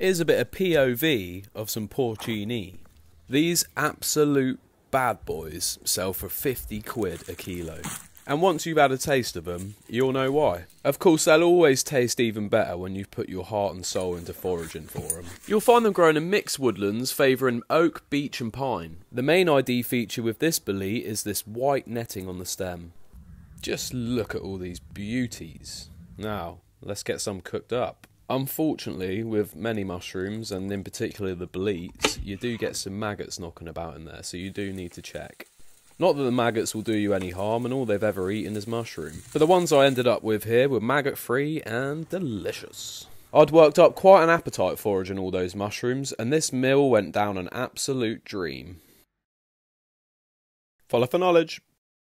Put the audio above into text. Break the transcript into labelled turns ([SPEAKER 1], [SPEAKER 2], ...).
[SPEAKER 1] Here's a bit of POV of some porcini. These absolute bad boys sell for 50 quid a kilo. And once you've had a taste of them, you'll know why. Of course, they'll always taste even better when you've put your heart and soul into foraging for them. You'll find them growing in mixed woodlands favouring oak, beech and pine. The main ID feature with this bolete is this white netting on the stem. Just look at all these beauties. Now, let's get some cooked up. Unfortunately, with many mushrooms, and in particular the boletes, you do get some maggots knocking about in there, so you do need to check. Not that the maggots will do you any harm, and all they've ever eaten is mushroom. But the ones I ended up with here were maggot free and delicious. I'd worked up quite an appetite foraging all those mushrooms, and this meal went down an absolute dream. Follow for knowledge.